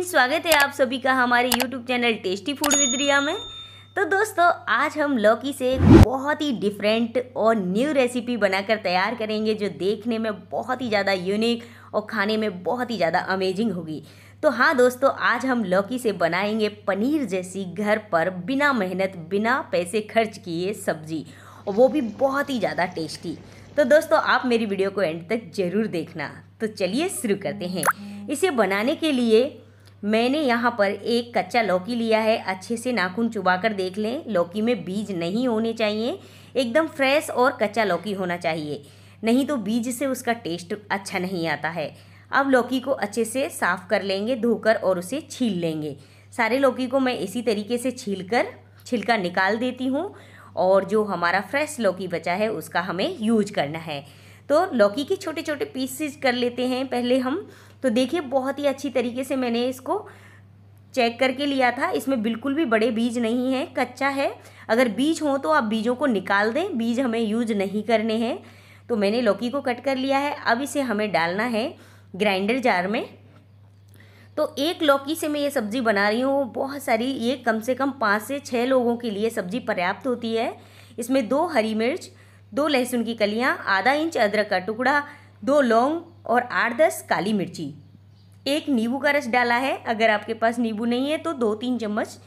Friends स्वागत है आप सभी का हमारे YouTube channel tasty food with Riya में। तो दोस्तों, आज हम लौकी से बहुत ही डिफरेंट और न्यू रेसिपी बनाकर तैयार करेंगे, जो देखने में बहुत ही ज़्यादा यूनिक और खाने में बहुत ही ज़्यादा अमेजिंग होगी। तो हाँ दोस्तों, आज हम लौकी से बनाएँगे पनीर जैसी घर पर बिना मेहनत, बिना पैसे खर्च किए सब्ज़ी, और वो भी बहुत ही ज़्यादा टेस्टी तो दोस्तों, आप मेरी वीडियो को एंड तक ज़रूर देखना। तो चलिए शुरू करते हैं। इसे बनाने के लिए मैंने यहाँ पर एक कच्चा लौकी लिया है। अच्छे से नाखून चुबाकर देख लें। लौकी में बीज नहीं होने चाहिए। एकदम फ्रेश और कच्चा लौकी होना चाहिए। नहीं तो बीज से उसका टेस्ट अच्छा नहीं आता है। अब लौकी को अच्छे से साफ़ कर लेंगे, धोकर और उसे छील लेंगे। सारे लौकी को मैं इसी तरीके से छील कर छिलका निकाल देती हूँ और जो हमारा फ्रेश लौकी बचा है उसका हमें यूज़ करना है। तो लौकी के छोटे छोटे पीसेस कर लेते हैं। पहले हम तो देखिए, बहुत ही अच्छी तरीके से मैंने इसको चेक करके लिया था। इसमें बिल्कुल भी बड़े बीज नहीं हैं, कच्चा है। अगर बीज हो तो आप बीजों को निकाल दें, बीज हमें यूज़ नहीं करने हैं। तो मैंने लौकी को कट कर लिया है। अब इसे हमें डालना है ग्राइंडर जार में। तो एक लौकी से मैं ये सब्ज़ी बना रही हूँ। बहुत सारी, ये कम से कम पाँच से छः लोगों के लिए सब्ज़ी पर्याप्त होती है। इसमें दो हरी मिर्च, दो लहसुन की कलियाँ, आधा इंच अदरक का टुकड़ा, दो लौंग और आठ दस काली मिर्ची। एक नींबू का रस डाला है। अगर आपके पास नींबू नहीं है तो दो तीन चम्मच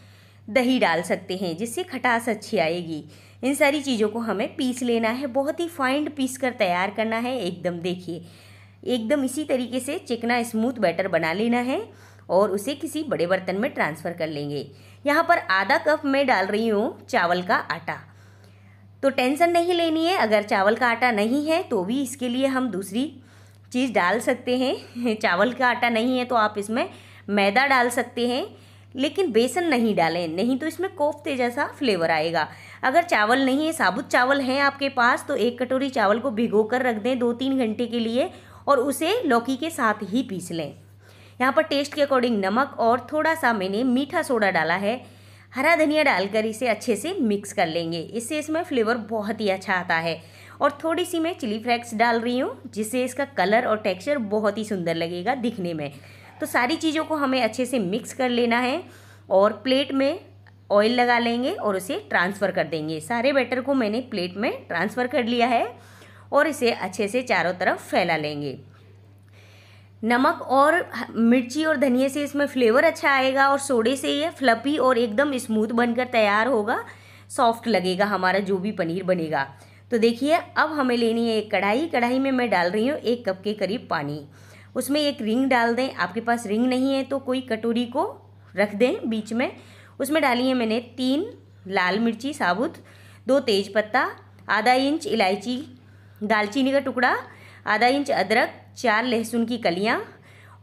दही डाल सकते हैं, जिससे खटास अच्छी आएगी। इन सारी चीज़ों को हमें पीस लेना है। बहुत ही फाइंड पीस कर तैयार करना है। एकदम देखिए, एकदम इसी तरीके से चिकना स्मूथ बैटर बना लेना है और उसे किसी बड़े बर्तन में ट्रांसफ़र कर लेंगे। यहाँ पर आधा कप मैं डाल रही हूँ चावल का आटा। तो टेंशन नहीं लेनी है। अगर चावल का आटा नहीं है तो भी इसके लिए हम दूसरी चीज़ डाल सकते हैं। चावल का आटा नहीं है तो आप इसमें मैदा डाल सकते हैं, लेकिन बेसन नहीं डालें, नहीं तो इसमें कोफ्ते जैसा फ्लेवर आएगा। अगर चावल नहीं है, साबुत चावल हैं आपके पास तो एक कटोरी चावल को भिगो कर रख दें दो तीन घंटे के लिए और उसे लौकी के साथ ही पीस लें। यहाँ पर टेस्ट के अकॉर्डिंग नमक और थोड़ा सा मैंने मीठा सोडा डाला है। हरा धनिया डालकर इसे अच्छे से मिक्स कर लेंगे। इससे इसमें फ्लेवर बहुत ही अच्छा आता है। और थोड़ी सी मैं चिली फ्लेक्स डाल रही हूँ, जिससे इसका कलर और टेक्सचर बहुत ही सुंदर लगेगा दिखने में। तो सारी चीज़ों को हमें अच्छे से मिक्स कर लेना है और प्लेट में ऑयल लगा लेंगे और उसे ट्रांसफ़र कर देंगे। सारे बैटर को मैंने प्लेट में ट्रांसफ़र कर लिया है और इसे अच्छे से चारों तरफ़ फैला लेंगे। नमक और मिर्ची और धनिया से इसमें फ्लेवर अच्छा आएगा और सोडे से ये फ्लपी और एकदम स्मूथ बनकर तैयार होगा, सॉफ्ट लगेगा हमारा जो भी पनीर बनेगा। तो देखिए, अब हमें लेनी है एक कढ़ाई। कढ़ाई में मैं डाल रही हूँ एक कप के करीब पानी। उसमें एक रिंग डाल दें। आपके पास रिंग नहीं है तो कोई कटोरी को रख दें बीच में। उसमें डाली है मैंने तीन लाल मिर्ची साबुत, दो तेज पत्ता, आधा इंच इलायची, दालचीनी का टुकड़ा, आधा इंच अदरक, चार लहसुन की कलियाँ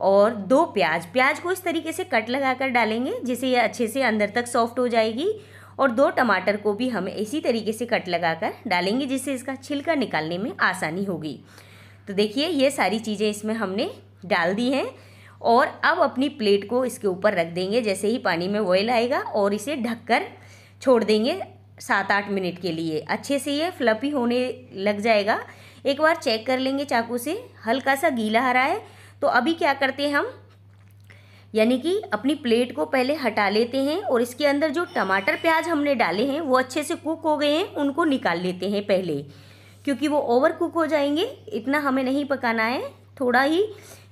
और दो प्याज। प्याज को इस तरीके से कट लगा कर डालेंगे जिससे ये अच्छे से अंदर तक सॉफ्ट हो जाएगी और दो टमाटर को भी हम इसी तरीके से कट लगा कर डालेंगे, जिससे इसका छिलका निकालने में आसानी होगी। तो देखिए, ये सारी चीज़ें इसमें हमने डाल दी हैं और अब अपनी प्लेट को इसके ऊपर रख देंगे। जैसे ही पानी में ऑयल आएगा और इसे ढककर छोड़ देंगे सात आठ मिनट के लिए। अच्छे से ये फ्लपी होने लग जाएगा। एक बार चेक कर लेंगे चाकू से। हल्का सा गीला हरा है। तो अभी क्या करते हैं हम? यानी कि अपनी प्लेट को पहले हटा लेते हैं और इसके अंदर जो टमाटर प्याज हमने डाले हैं, वो अच्छे से कुक हो गए हैं, उनको निकाल लेते हैं पहले। क्योंकि वो ओवर कुक हो जाएँगे, इतना हमें नहीं पकाना है। थोड़ा ही,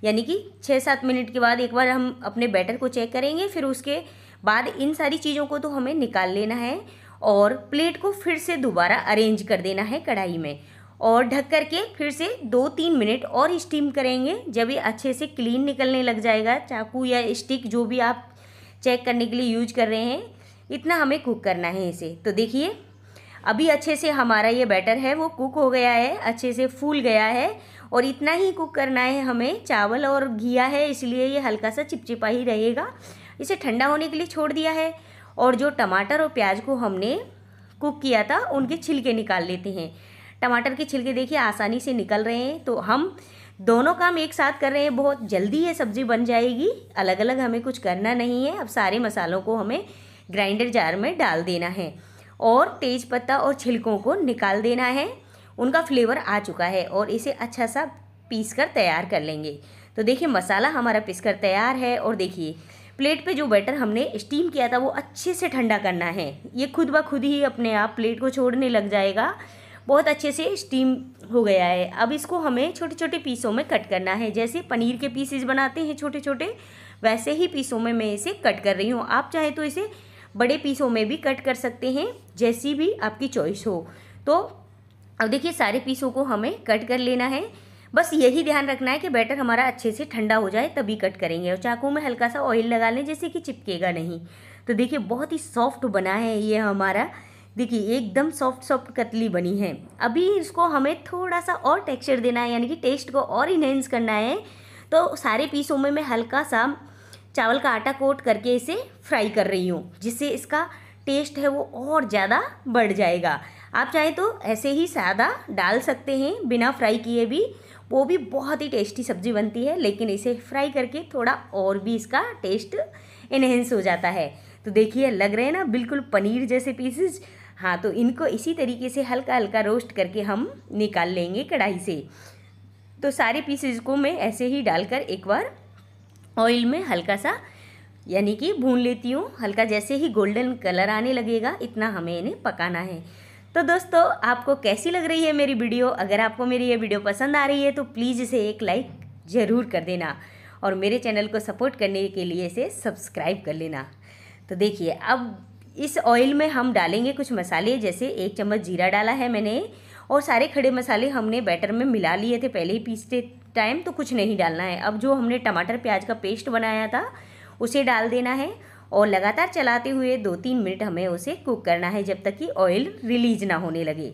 यानी कि छः सात मिनट के बाद एक बार हम अपने बैटर को चेक करेंगे, फिर उसके बाद इन सारी चीज़ों को तो हमें निकाल लेना है और प्लेट को फिर से दोबारा अरेंज कर देना है कढ़ाई में। और ढक करके फिर से दो तीन मिनट और स्टीम करेंगे। जब ये अच्छे से क्लीन निकलने लग जाएगा, चाकू या स्टिक जो भी आप चेक करने के लिए यूज़ कर रहे हैं, इतना हमें कुक करना है इसे। तो देखिए, अभी अच्छे से हमारा ये बैटर है, वो कुक हो गया है, अच्छे से फूल गया है और इतना ही कुक करना है हमें। चावल और घिया है, इसलिए ये हल्का सा चिपचिपा ही रहेगा। इसे ठंडा होने के लिए छोड़ दिया है और जो टमाटर और प्याज को हमने कुक किया था, उनके छिलके निकाल लेते हैं। टमाटर के छिलके देखिए, आसानी से निकल रहे हैं। तो हम दोनों काम एक साथ कर रहे हैं। बहुत जल्दी ये सब्ज़ी बन जाएगी। अलग अलग हमें कुछ करना नहीं है। अब सारे मसालों को हमें ग्राइंडर जार में डाल देना है और तेज पत्ता और छिलकों को निकाल देना है। उनका फ्लेवर आ चुका है और इसे अच्छा सा पीस कर तैयार कर लेंगे। तो देखिए, मसाला हमारा पीस कर तैयार है और देखिए, प्लेट पे जो बैटर हमने स्टीम किया था, वो अच्छे से ठंडा करना है। ये खुद ब खुद ही अपने आप प्लेट को छोड़ने लग जाएगा। बहुत अच्छे से स्टीम हो गया है। अब इसको हमें छोटे छोटे पीसों में कट करना है। जैसे पनीर के पीसेज बनाते हैं छोटे छोटे वैसे ही पीसों में मैं इसे कट कर रही हूँ। आप चाहें तो इसे बड़े पीसों में भी कट कर सकते हैं, जैसी भी आपकी चॉइस हो। तो अब देखिए, सारे पीसों को हमें कट कर लेना है। बस यही ध्यान रखना है कि बैटर हमारा अच्छे से ठंडा हो जाए, तभी कट करेंगे। और चाकू में हल्का सा ऑयल लगा लें, जैसे कि चिपकेगा नहीं। तो देखिए, बहुत ही सॉफ्ट बना है ये हमारा देखिए, एकदम सॉफ्ट सॉफ्ट कतली बनी है। अभी इसको हमें थोड़ा सा और टेक्सचर देना है, यानी कि टेस्ट को और इन्हेंस करना है। तो सारे पीसों में मैं हल्का सा चावल का आटा कोट करके इसे फ्राई कर रही हूँ, जिससे इसका टेस्ट है वो और ज़्यादा बढ़ जाएगा। आप चाहें तो ऐसे ही सादा डाल सकते हैं, बिना फ्राई किए भी। वो भी बहुत ही टेस्टी सब्ज़ी बनती है, लेकिन इसे फ्राई करके थोड़ा और भी इसका टेस्ट इन्हेंस हो जाता है। तो देखिए, लग रहे हैं ना, बिल्कुल पनीर जैसे पीसेस हाँ तो इनको इसी तरीके से हल्का हल्का रोस्ट करके हम निकाल लेंगे कढ़ाई से। तो सारे पीसेस को मैं ऐसे ही डालकर एक बार ऑयल में हल्का सा, यानी कि भून लेती हूँ। हल्का जैसे ही गोल्डन कलर आने लगेगा, इतना हमें इन्हें पकाना है। तो दोस्तों, आपको कैसी लग रही है मेरी वीडियो? अगर आपको मेरी ये वीडियो पसंद आ रही है तो प्लीज़ इसे एक लाइक ज़रूर कर देना। और मेरे चैनल को सपोर्ट करने के लिए इसे सब्सक्राइब कर लेना। तो देखिए, अब इस ऑयल में हम डालेंगे कुछ मसाले, जैसे एक चम्मच जीरा डाला है मैंने, और सारे खड़े मसाले हमने बैटर में मिला लिए थे, पहले ही पीसते टाइम तो कुछ नहीं डालना है। अब जो हमने टमाटर प्याज का पेस्ट बनाया था, उसे डाल देना है, और लगातार चलाते हुए दो तीन मिनट हमें उसे कुक करना है, जब तक कि ऑयल रिलीज़ ना होने लगे।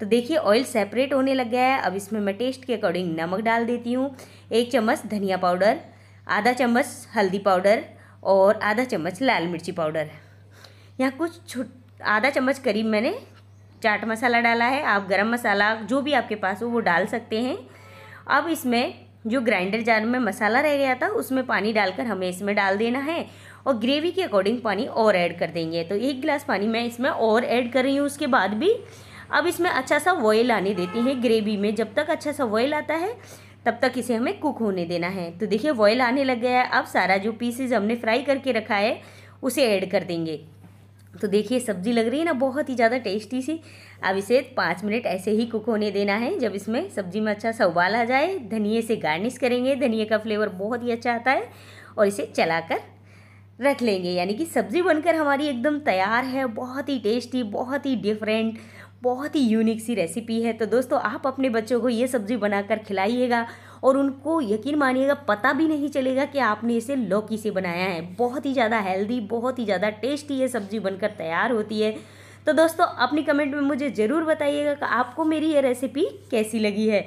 तो देखिए ऑयल सेपरेट होने लग गया है। अब इसमें मैं टेस्ट के अकॉर्डिंग नमक डाल देती हूँ। एक चम्मच धनिया पाउडर, आधा चम्मच हल्दी पाउडर, और आधा चम्मच लाल मिर्ची पाउडर। यहाँ कुछ छुट, आधा चम्मच करीब मैंने चाट मसाला डाला है, आप गरम मसाला, जो भी आपके पास हो, वो डाल सकते हैं। अब इसमें जो ग्राइंडर जार में मसाला रह गया था, उसमें पानी डालकर हमें इसमें डाल देना है और ग्रेवी के अकॉर्डिंग पानी और ऐड कर देंगे। तो एक गिलास पानी मैं इसमें और ऐड कर रही हूँ, उसके बाद भी अब इसमें अच्छा सा वॉयल आने देते हैं ग्रेवी में। जब तक अच्छा सा वॉयल आता है, तब तक इसे हमें कुक होने देना है। तो देखिए, वॉयल आने लग गया है। अब सारा जो पीसेज हमने फ्राई करके रखा है, उसे ऐड कर देंगे। तो देखिए, सब्ज़ी लग रही है ना, बहुत ही ज़्यादा टेस्टी सी। अब इसे पाँच मिनट ऐसे ही कुक होने देना है, जब इसमें सब्ज़ी में अच्छा सा उबाल आ जाए। धनिए से गार्निश करेंगे धनिए का फ्लेवर बहुत ही अच्छा आता है और इसे चलाकर रख लेंगे। यानी कि सब्ज़ी बनकर हमारी एकदम तैयार है, बहुत ही टेस्टी, बहुत ही डिफरेंट, बहुत ही यूनिक सी रेसिपी है। तो दोस्तों, आप अपने बच्चों को ये सब्ज़ी बनाकर खिलाइएगा और उनको यकीन मानिएगा, पता भी नहीं चलेगा कि आपने इसे लौकी से बनाया है। बहुत ही ज़्यादा हेल्दी बहुत ही ज़्यादा टेस्टी ये सब्ज़ी बनकर तैयार होती है। तो दोस्तों, अपनी कमेंट में मुझे ज़रूर बताइएगा कि आपको मेरी ये रेसिपी कैसी लगी है।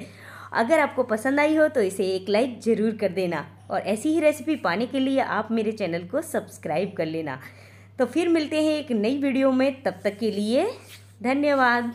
अगर आपको पसंद आई हो तो इसे एक लाइक ज़रूर कर देना और ऐसी ही रेसिपी पाने के लिए आप मेरे चैनल को सब्सक्राइब कर लेना। तो फिर मिलते हैं एक नई वीडियो में। तब तक के लिए धन्यवाद।